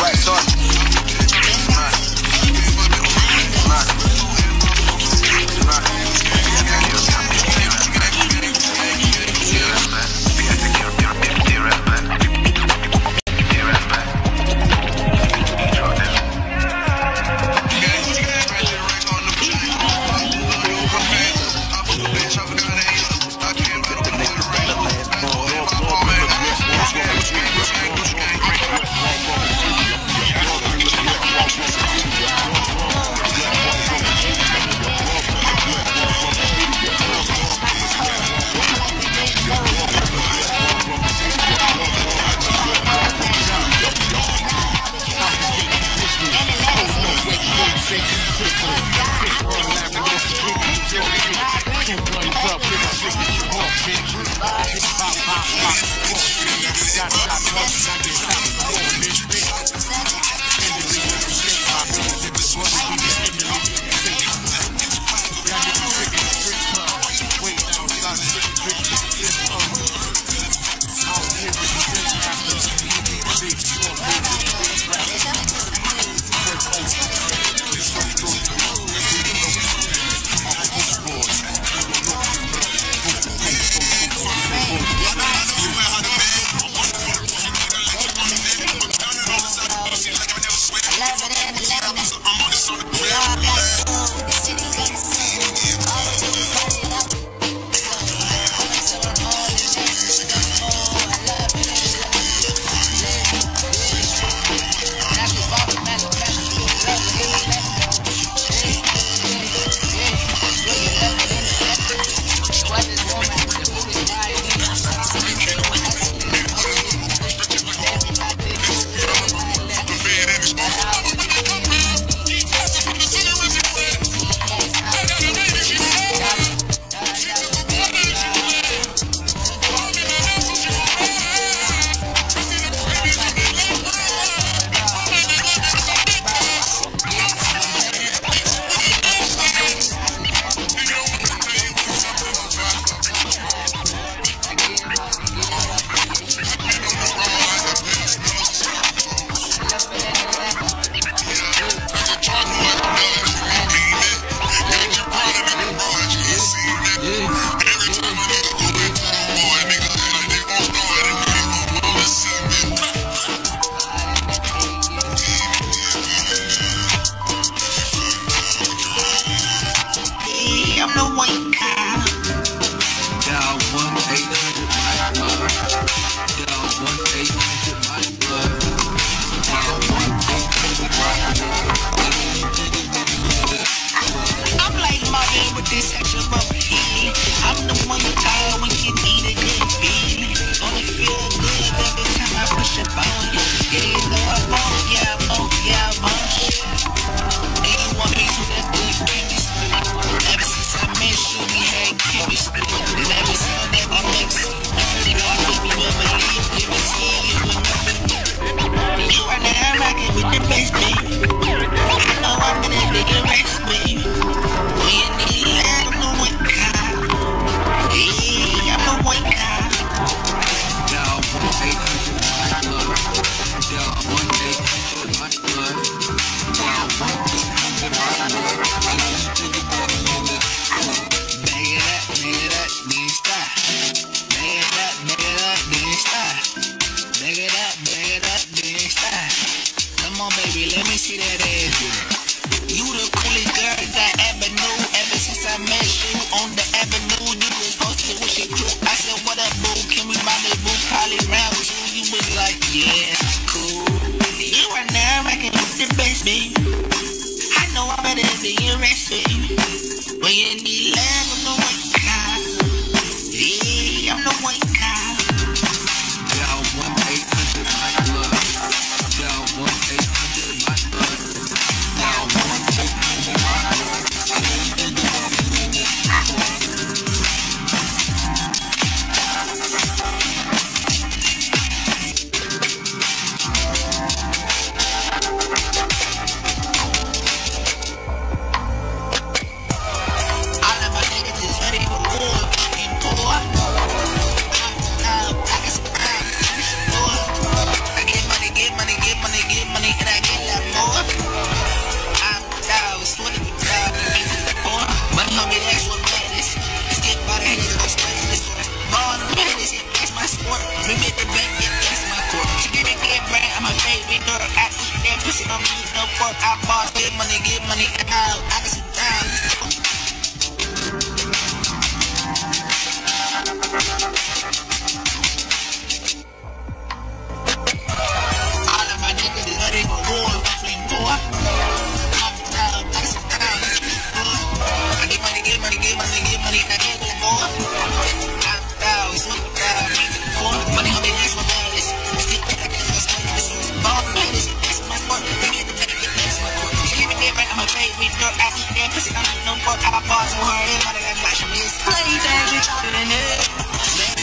comes back, it right on. I play, we chopping in it.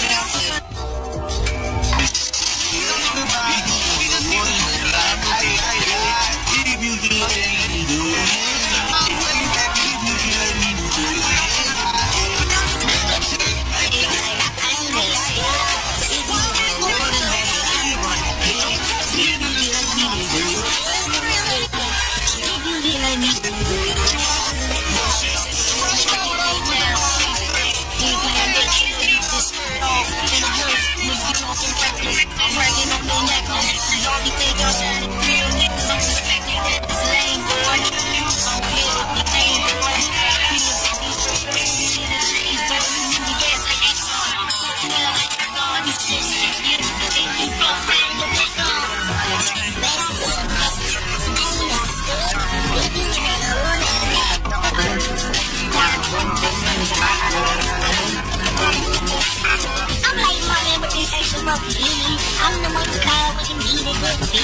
I'm the one who call when you need it with me.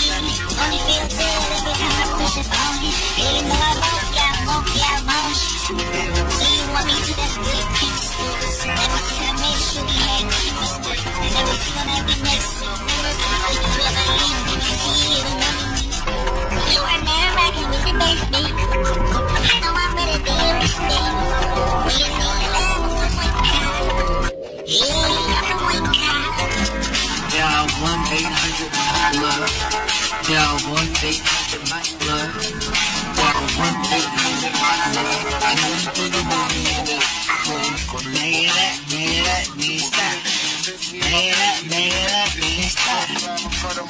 Only feel good every time I push it on you. Even though I won't, yeah, I won't, yeah, I won't. So you want me to that's good peace. Never see I make sure we had peace. Never see when I be next to you. You ever leave when you see it know me. You are never rocking with the best beat. I know I'm ready to be a mistake.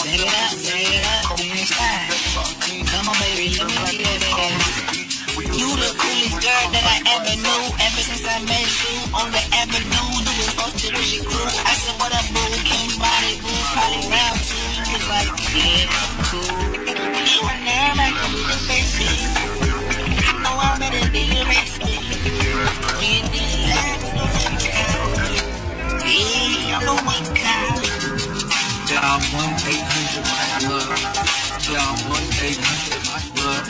Make it baby, baby. You the coolest girl that I ever knew. Ever since I met you on the avenue, you was posted with your crew. I said, what up, boo? King body, boo, probably round two. You was like, yeah, cool. You were never gonna be busy. I know I'm be no one can. Yeah, I'm the kind. Dial one eight hundred my love. Dial one eight hundred my love.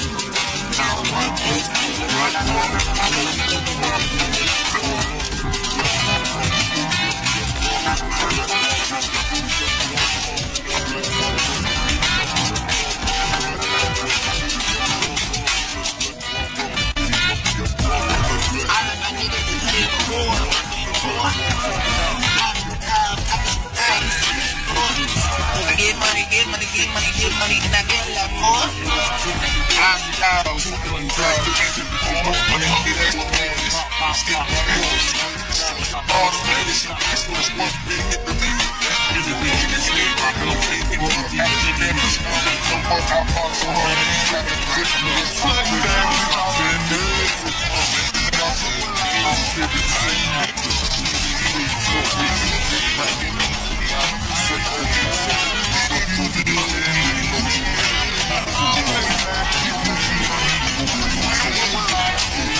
Dial one eight hundred my love. del amor. Thank you. What?